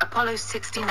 Apollo 69.